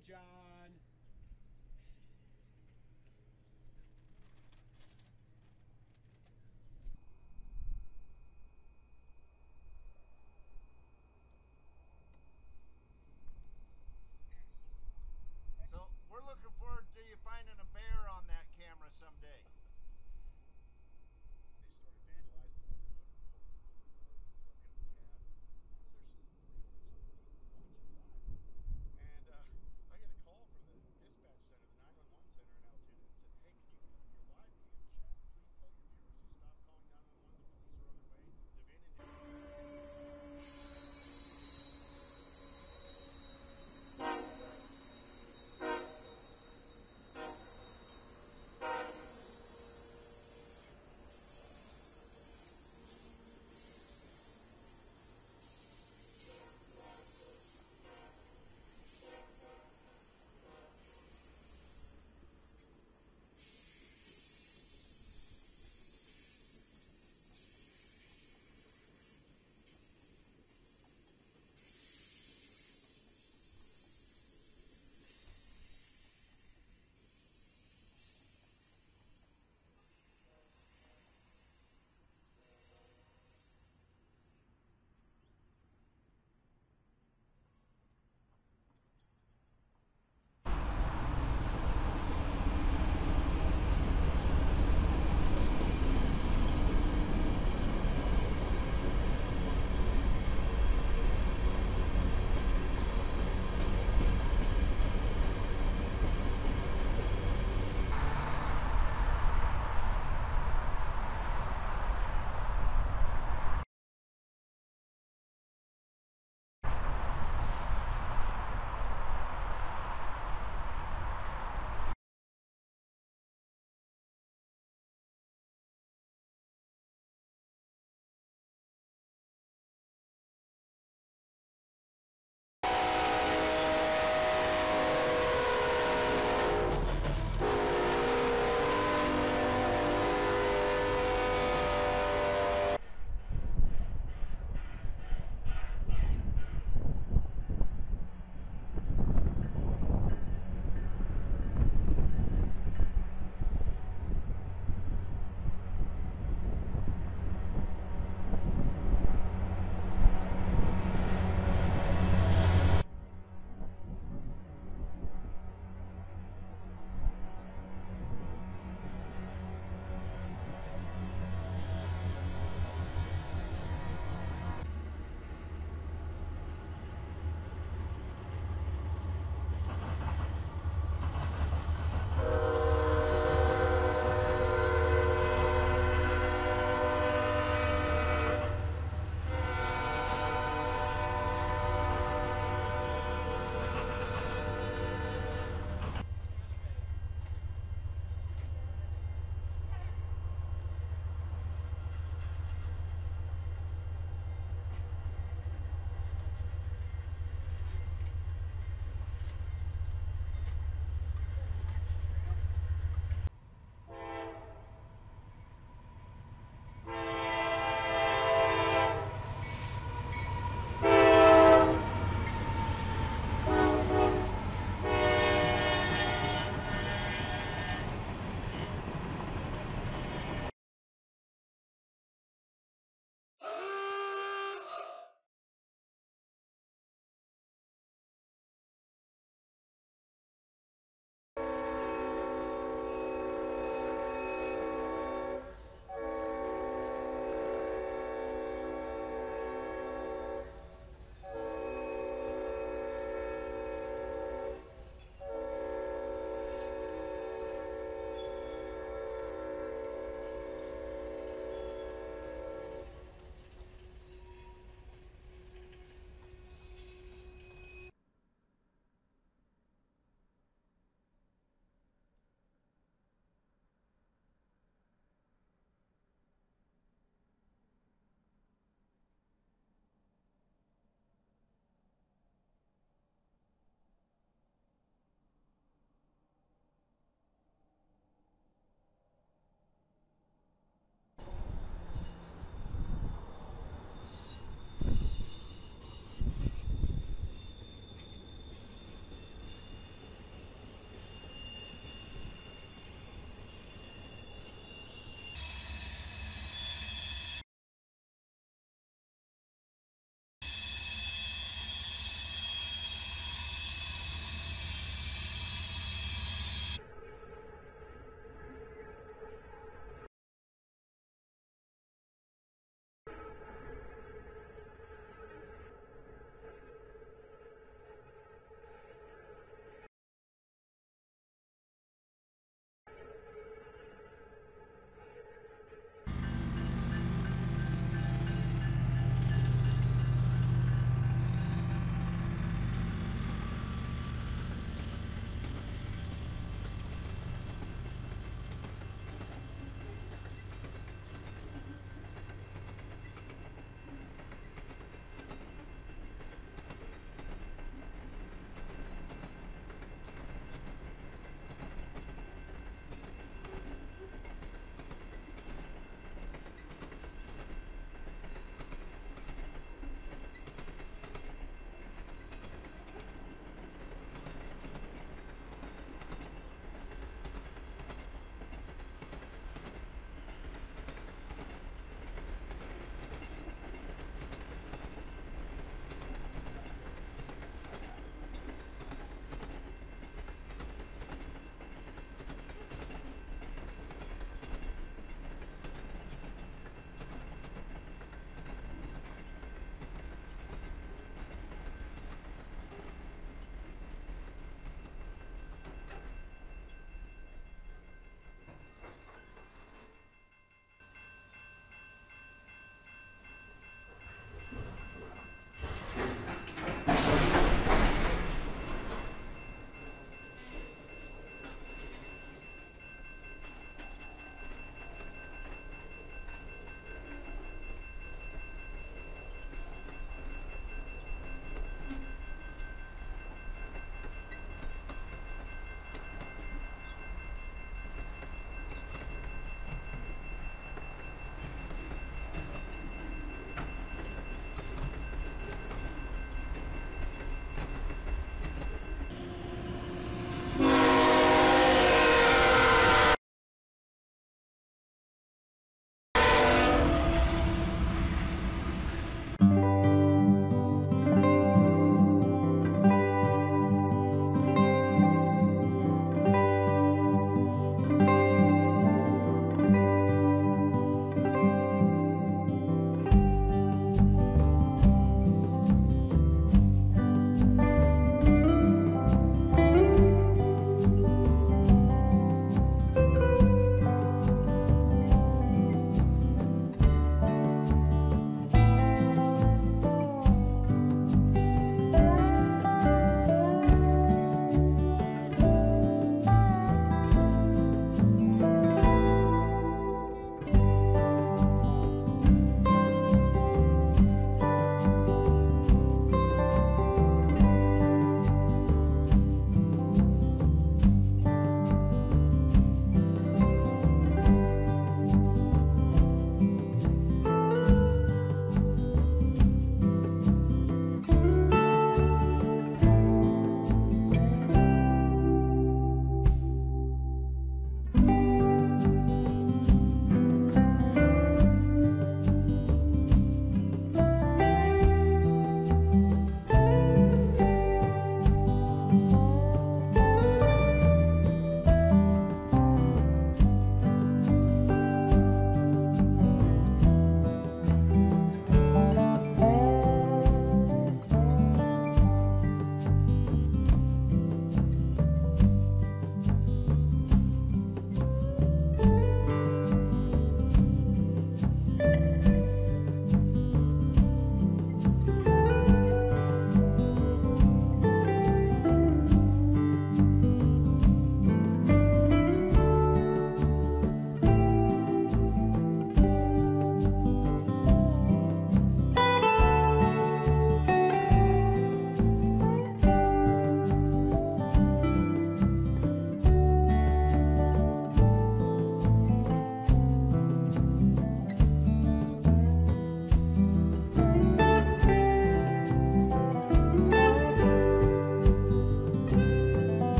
John. So we're looking forward to you finding a bear on that camera someday.